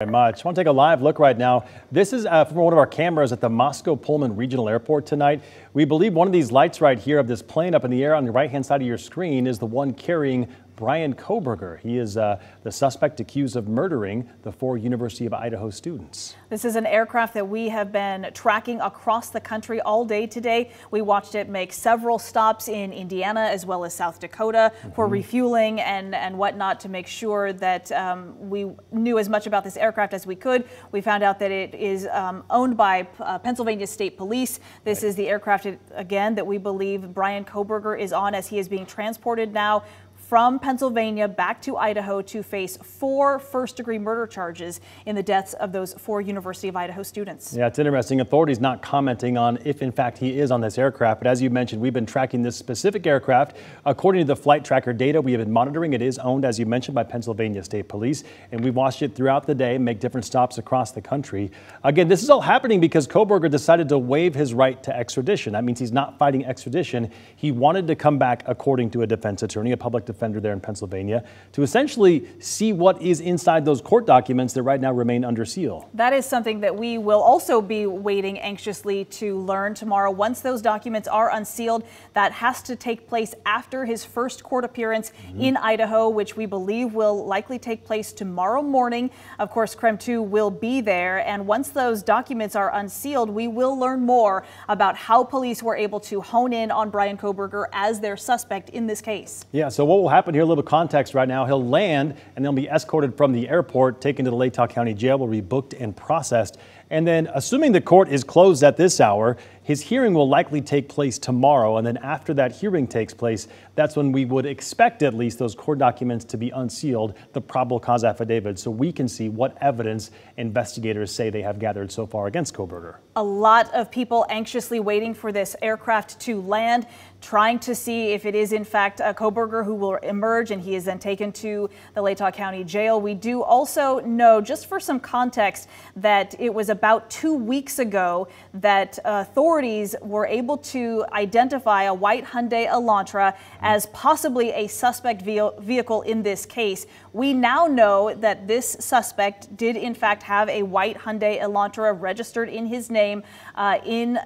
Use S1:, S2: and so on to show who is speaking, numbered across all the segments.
S1: very much. I want to take a live look right now. This is uh, from one of our cameras at the Moscow Pullman Regional Airport tonight. We believe one of these lights right here of this plane up in the air on the right hand side of your screen is the one carrying Bryan Kohberger. He is uh, the suspect accused of murdering the four University of Idaho students.
S2: This is an aircraft that we have been tracking across the country all day today. We watched it make several stops in Indiana as well as South Dakota mm -hmm. for refueling and, and whatnot to make sure that um, we knew as much about this aircraft as we could. We found out that it is um, owned by uh, Pennsylvania State Police. This right. is the aircraft, again, that we believe Bryan Kohberger is on as he is being transported now from Pennsylvania back to Idaho to face four first degree murder charges in the deaths of those four University of Idaho students.
S1: Yeah, it's interesting. Authorities not commenting on if in fact he is on this aircraft. But as you mentioned, we've been tracking this specific aircraft. According to the flight tracker data we have been monitoring, it is owned, as you mentioned, by Pennsylvania State Police. And we've watched it throughout the day make different stops across the country. Again, this is all happening because Kohberger decided to waive his right to extradition. That means he's not fighting extradition. He wanted to come back, according to a defense attorney, a public defense defender there in Pennsylvania to essentially see what is inside those court documents that right now remain under seal.
S2: That is something that we will also be waiting anxiously to learn tomorrow. Once those documents are unsealed, that has to take place after his first court appearance mm -hmm. in Idaho, which we believe will likely take place tomorrow morning. Of course, KREM 2 will be there. And once those documents are unsealed, we will learn more about how police were able to hone in on Bryan Kohberger as their suspect in this case.
S1: Yeah, so what will happen here, a little context right now. He'll land and then be escorted from the airport, taken to the Latah County Jail, will be booked and processed. And then, assuming the court is closed at this hour, his hearing will likely take place tomorrow. And then, after that hearing takes place, that's when we would expect at least those court documents to be unsealed, the probable cause affidavit, so we can see what evidence investigators say they have gathered so far against Kohberger.
S2: A lot of people anxiously waiting for this aircraft to land, trying to see if it is in fact a Kohberger who will emerge and he is then taken to the Latah County Jail. We do also know, just for some context, that it was about two weeks ago that authorities were able to identify a white Hyundai Elantra as possibly a suspect vehicle in this case. We now know that this suspect did in fact have a white Hyundai Elantra registered in his name uh, in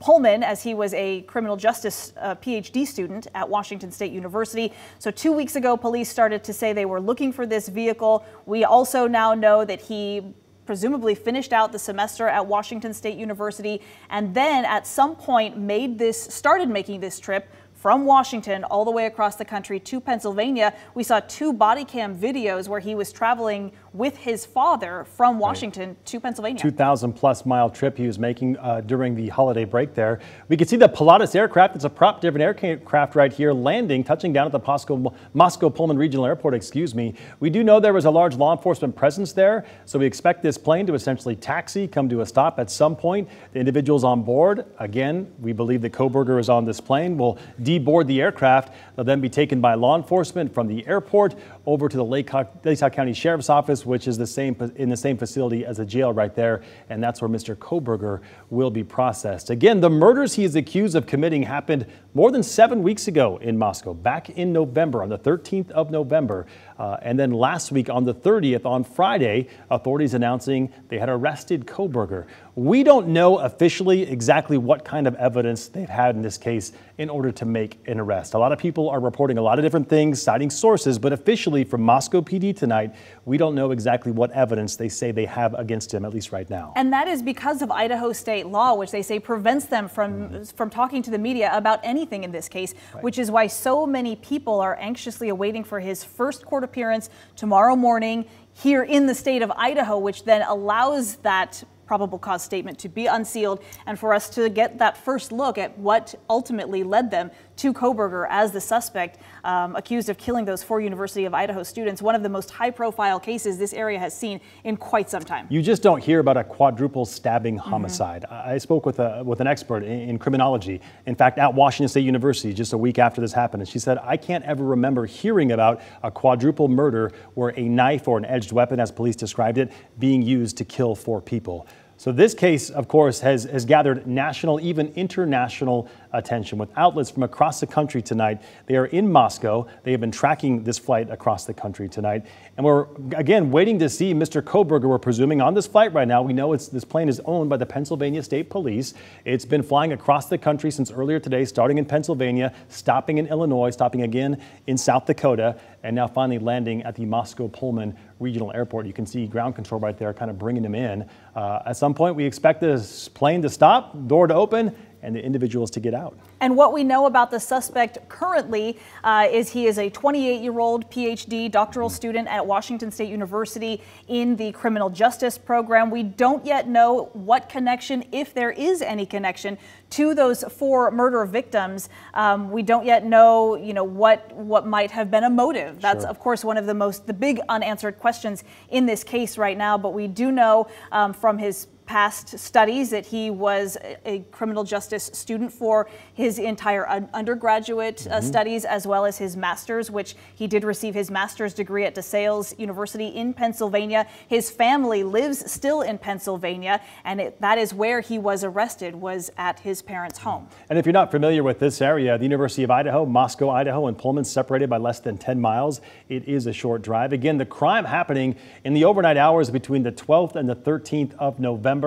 S2: Pullman as he was a criminal justice uh, PhD student at Washington State University. So two weeks ago, police started to say they were looking for this vehicle. We also now know that he presumably finished out the semester at Washington State University, and then at some point made this, started making this trip from Washington all the way across the country to Pennsylvania. We saw two body cam videos where he was traveling with his father from Washington right. to Pennsylvania.
S1: 2,000 plus mile trip he was making uh, during the holiday break there. We can see the Pilatus aircraft. It's a prop driven aircraft right here landing, touching down at the Moscow, Moscow Pullman Regional Airport, excuse me. We do know there was a large law enforcement presence there, so we expect this plane to essentially taxi, come to a stop at some point. The individuals on board, again, we believe that Kohberger is on this plane, will deboard the aircraft. They'll then be taken by law enforcement from the airport over to the Lake, County Sheriff's Office, which is the same in the same facility as a jail right there, and that's where Mr. Kohberger will be processed. Again, the murders he is accused of committing happened more than seven weeks ago in Moscow, back in November, on the 13th of November. Uh, and then last week on the 30th, on Friday, authorities announcing they had arrested Kohberger. We don't know officially exactly what kind of evidence they've had in this case in order to make an arrest. A lot of people are reporting a lot of different things, citing sources, but officially from Moscow PD tonight, we don't know exactly what evidence they say they have against him, at least right now.
S2: And that is because of Idaho state law, which they say prevents them from, mm -hmm. from talking to the media about anything in this case, right. which is why so many people are anxiously awaiting for his first court appearance tomorrow morning here in the state of Idaho, which then allows that probable cause statement to be unsealed and for us to get that first look at what ultimately led them to Kohberger as the suspect um, accused of killing those four University of Idaho students, one of the most high profile cases this area has seen in quite some time.
S1: You just don't hear about a quadruple stabbing homicide. Mm -hmm. I spoke with, a, with an expert in, in criminology, in fact, at Washington State University just a week after this happened. And she said, I can't ever remember hearing about a quadruple murder where a knife or an edged weapon, as police described it, being used to kill four people. So this case, of course, has, has gathered national, even international attention with outlets from across the country tonight. They are in Moscow. They have been tracking this flight across the country tonight. And we're, again, waiting to see Mr. Kohberger, we're presuming, on this flight right now. We know it's, this plane is owned by the Pennsylvania State Police. It's been flying across the country since earlier today, starting in Pennsylvania, stopping in Illinois, stopping again in South Dakota, and now finally landing at the Moscow Pullman Regional Airport. You can see ground control right there kind of bringing them in. Uh, at some point, we expect this plane to stop, door to open, and the individuals to get out.
S2: And what we know about the suspect currently uh, is he is a 28 year old PhD doctoral student at Washington State University in the criminal justice program. We don't yet know what connection, if there is any connection, to those four murder victims. Um, we don't yet know, you know, what what might have been a motive. That's sure. of course one of the most the big unanswered questions in this case right now. But we do know um, from his past studies that he was a criminal justice student for his entire undergraduate mm -hmm. studies as well as his master's, which he did receive his master's degree at DeSales University in Pennsylvania. His family lives still in Pennsylvania, and it, that is where he was arrested, was at his parents' home.
S1: And if you're not familiar with this area, the University of Idaho, Moscow, Idaho, and Pullman separated by less than 10 miles. It is a short drive. Again, the crime happening in the overnight hours between the 12th and the 13th of November.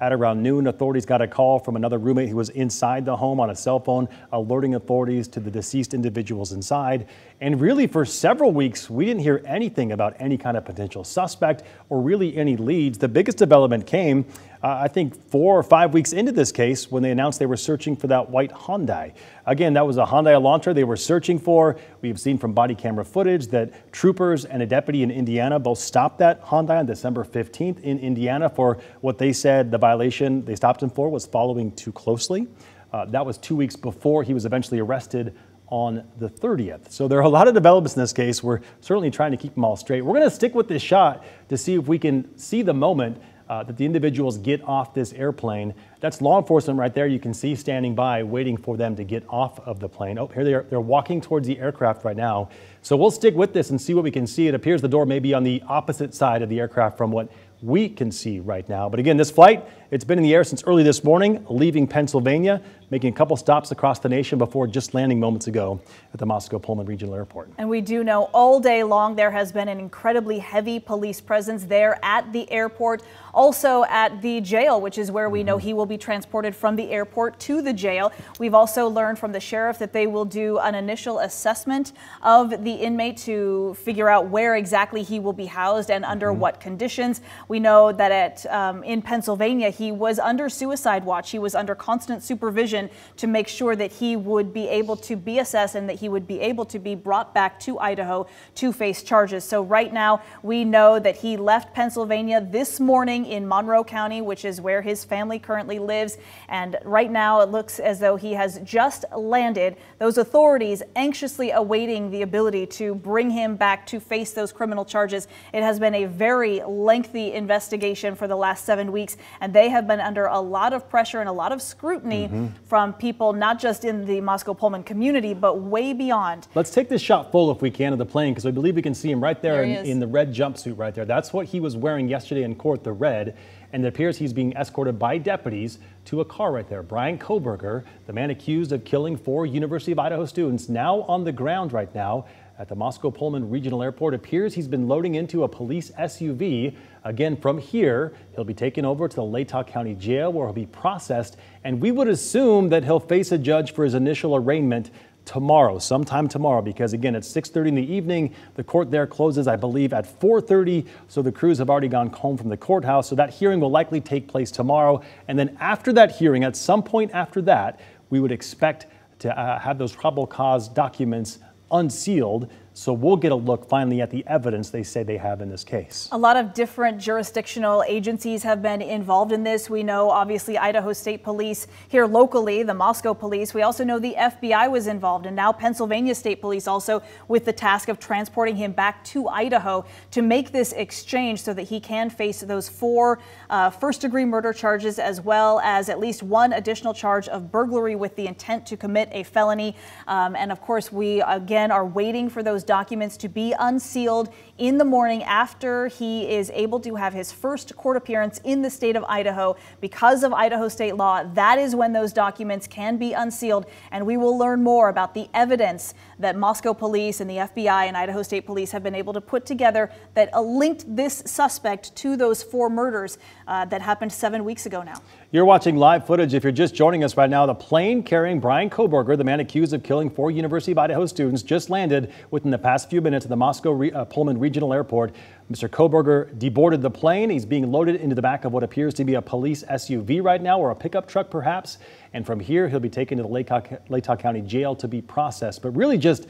S1: At around noon, authorities got a call from another roommate who was inside the home on a cell phone, alerting authorities to the deceased individuals inside. And really, for several weeks, we didn't hear anything about any kind of potential suspect or really any leads. The biggest development came, uh, I think, four or five weeks into this case when they announced they were searching for that white Hyundai. Again, that was a Hyundai Elantra they were searching for. We've seen from body camera footage that troopers and a deputy in Indiana both stopped that Hyundai on December 15th in Indiana for what they said the violation they stopped him for was following too closely. Uh, that was two weeks before he was eventually arrested on the 30th. So there are a lot of developments in this case. We're certainly trying to keep them all straight. We're going to stick with this shot to see if we can see the moment uh, that the individuals get off this airplane. That's law enforcement right there. You can see standing by, waiting for them to get off of the plane. Oh, here they are. They're walking towards the aircraft right now. So we'll stick with this and see what we can see. It appears the door may be on the opposite side of the aircraft from what we can see right now. But again, this flight, it's been in the air since early this morning, leaving Pennsylvania, making a couple stops across the nation before just landing moments ago at the Moscow Pullman Regional Airport.
S2: And we do know all day long there has been an incredibly heavy police presence there at the airport, also at the jail, which is where we know mm-hmm. he will be transported from the airport to the jail. We've also learned from the sheriff that they will do an initial assessment of the inmate to figure out where exactly he will be housed and under mm -hmm. what conditions. We know that at um, in Pennsylvania, he was under suicide watch. He was under constant supervision to make sure that he would be able to be assessed and that he would be able to be brought back to Idaho to face charges. So right now, we know that he left Pennsylvania this morning in Monroe County, which is where his family currently lives. And right now, it looks as though he has just landed. Those authorities anxiously awaiting the ability to bring him back to face those criminal charges. It has been a very lengthy investigation for the last seven weeks, and they have been under a lot of pressure and a lot of scrutiny mm -hmm. from people, not just in the Moscow Pullman community, but way beyond.
S1: Let's take this shot full if we can of the plane, because I believe we can see him right there, there in, in the red jumpsuit right there. That's what he was wearing yesterday in court, the red and it appears he's being escorted by deputies to a car right there. Bryan Kohberger, the man accused of killing four University of Idaho students, now on the ground right now at the Moscow Pullman Regional Airport. Appears he's been loading into a police SUV. Again, from here, he'll be taken over to the Latah County Jail where he'll be processed. And we would assume that he'll face a judge for his initial arraignment tomorrow, sometime tomorrow, because again, it's 6.30 in the evening. The court there closes, I believe, at 4.30. So the crews have already gone home from the courthouse. So that hearing will likely take place tomorrow. And then after that hearing, at some point after that, we would expect to uh, have those probable cause documents unsealed so we'll get a look finally at the evidence they say they have in this case.
S2: A lot of different jurisdictional agencies have been involved in this. We know obviously Idaho State Police here locally, the Moscow Police. We also know the FBI was involved and now Pennsylvania State Police also with the task of transporting him back to Idaho to make this exchange so that he can face those four uh, first degree murder charges as well as at least one additional charge of burglary with the intent to commit a felony. Um, and of course, we again are waiting for those documents to be unsealed in the morning after he is able to have his first court appearance in the state of Idaho. Because of Idaho state law, that is when those documents can be unsealed. And we will learn more about the evidence that Moscow police and the FBI and Idaho State Police have been able to put together that linked this suspect to those four murders uh, that happened seven weeks ago now.
S1: You're watching live footage. If you're just joining us right now, the plane carrying Bryan Kohberger, the man accused of killing four University of Idaho students, just landed within the past few minutes at the Moscow Re uh, Pullman Regional Airport. Mr. Kohberger deboarded the plane. He's being loaded into the back of what appears to be a police SUV right now, or a pickup truck perhaps. And from here, he'll be taken to the Latah County Jail to be processed. But really just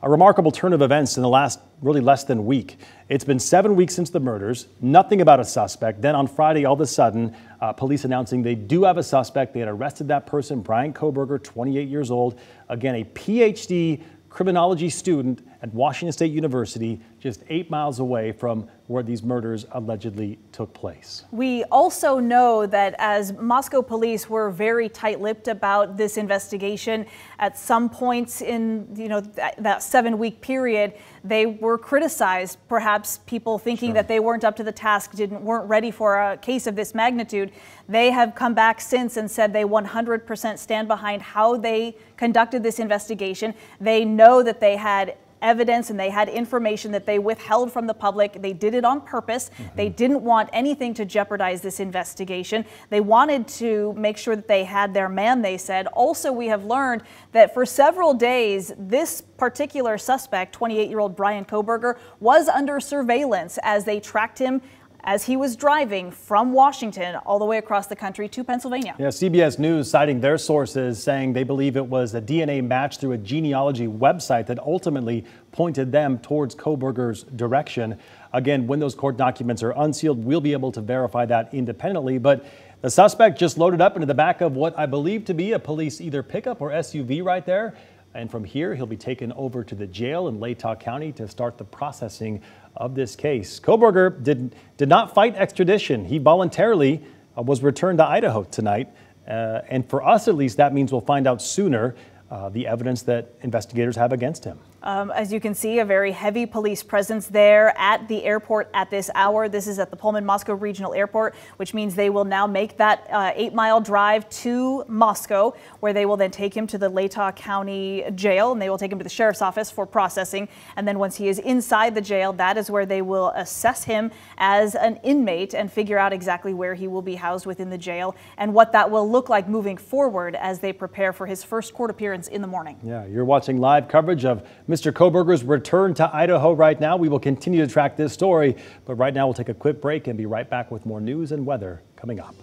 S1: a remarkable turn of events in the last really less than week. It's been seven weeks since the murders, nothing about a suspect. Then on Friday, all of a sudden, uh, police announcing they do have a suspect. They had arrested that person, Bryan Kohberger, 28 years old. Again, a PhD criminology student at Washington State University, just eight miles away from where these murders allegedly took place.
S2: We also know that as Moscow police were very tight-lipped about this investigation, at some points in you know that, that seven-week period, they were criticized. Perhaps people thinking sure. that they weren't up to the task, didn't weren't ready for a case of this magnitude. They have come back since and said they 100% stand behind how they conducted this investigation. They know that they had evidence and they had information that they withheld from the public. They did it on purpose. Mm -hmm. They didn't want anything to jeopardize this investigation. They wanted to make sure that they had their man, they said. Also, we have learned that for several days, this particular suspect, 28 year old Bryan Kohberger, was under surveillance as they tracked him as he was driving from Washington all the way across the country to Pennsylvania.
S1: Yeah, CBS News citing their sources saying they believe it was a DNA match through a genealogy website that ultimately pointed them towards Kohberger's direction. Again, when those court documents are unsealed, we'll be able to verify that independently. But the suspect just loaded up into the back of what I believe to be a police either pickup or SUV right there. And from here, he'll be taken over to the jail in Latah County to start the processing of this case. Kohberger did, did not fight extradition. He voluntarily uh, was returned to Idaho tonight. Uh, and for us, at least, that means we'll find out sooner uh, the evidence that investigators have against him.
S2: Um, as you can see, a very heavy police presence there at the airport at this hour. This is at the Pullman Moscow Regional Airport, which means they will now make that uh, eight mile drive to Moscow, where they will then take him to the Latah County Jail and they will take him to the sheriff's office for processing. And then once he is inside the jail, that is where they will assess him as an inmate and figure out exactly where he will be housed within the jail and what that will look like moving forward as they prepare for his first court appearance in the morning.
S1: Yeah, you're watching live coverage of Mr. Kohberger's return to Idaho right now. We will continue to track this story, but right now we'll take a quick break and be right back with more news and weather coming up.